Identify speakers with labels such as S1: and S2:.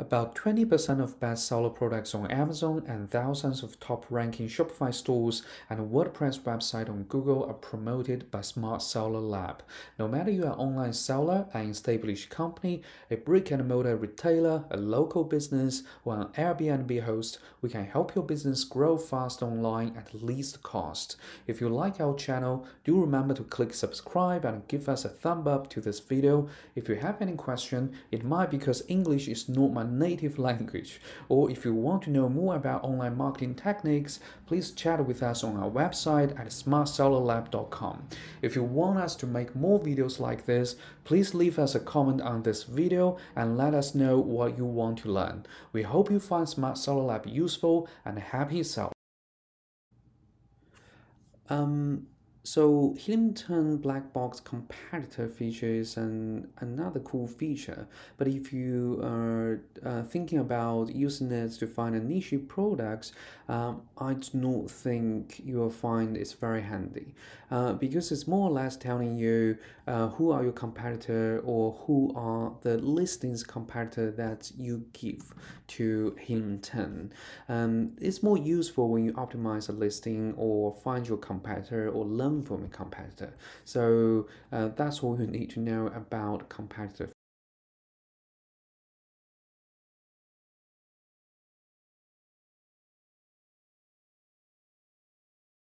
S1: About 20% of bestseller products on Amazon and thousands of top ranking Shopify stores and WordPress website on Google are promoted by Smart Seller Lab. No matter you're an online seller, an established company, a brick and mortar retailer, a local business, or an Airbnb host, we can help your business grow fast online at least cost. If you like our channel, do remember to click subscribe and give us a thumb up to this video. If you have any question, it might be because English is not my native language. Or if you want to know more about online marketing techniques, please chat with us on our website at smartsellerlab.com. If you want us to make more videos like this, please leave us a comment on this video and let us know what you want to learn. We hope you find Smart Seller Lab useful and happy selling. Um, so 10 black box competitor features an, another cool feature, but if you are uh, thinking about using it to find a niche products, um, I do not think you will find it's very handy uh, because it's more or less telling you uh, who are your competitor or who are the listings competitor that you give to 10. Um, it's more useful when you optimize a listing or find your competitor or learn a competitor. So uh, that's all you need to know about competitor